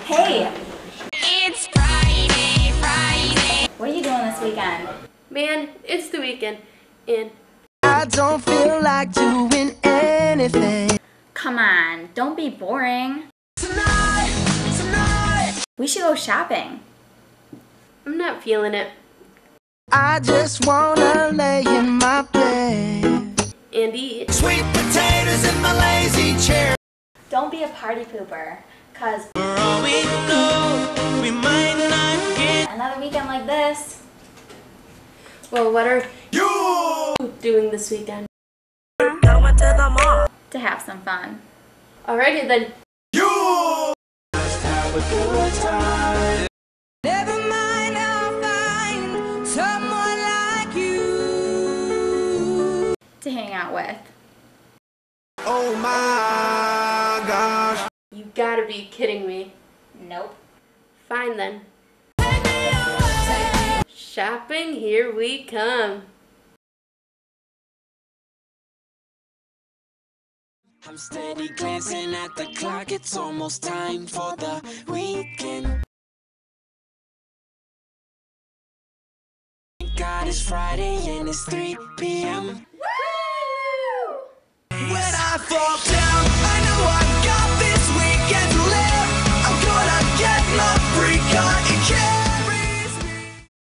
Hey! It's Friday, Friday. What are you doing this weekend? Man, it's the weekend. And. I don't feel like doing anything. Come on, don't be boring. Tonight, tonight. We should go shopping. I'm not feeling it. I just wanna lay in my bed. And eat. Sweet potatoes in my lazy chair. Don't be a party pooper, cause... like this, Well, what are you. you doing this weekend? Going to the mall. to have some fun. Alrighty then. You. Just have a good time. Never mind, I'll find someone like you. To hang out with. Oh my gosh. You gotta be kidding me. Nope. Fine then. Shopping, here we come. I'm steady glancing at the clock, it's almost time for the weekend. Thank God it's Friday and it's 3 p.m. When I fall down.